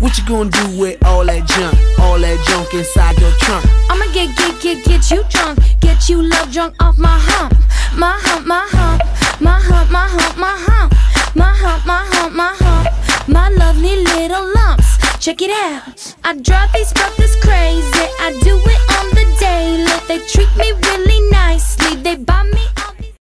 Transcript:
What you gonna do with all that junk? All that junk inside your trunk? I'ma get, get, get, get you drunk. Get you love drunk off my hump. My hump, my hump. My hump, my hump, my hump. My hump, my hump, my hump. My lovely little lumps. Check it out. I drive these brothers crazy. I do it on the daily. They treat me really nice.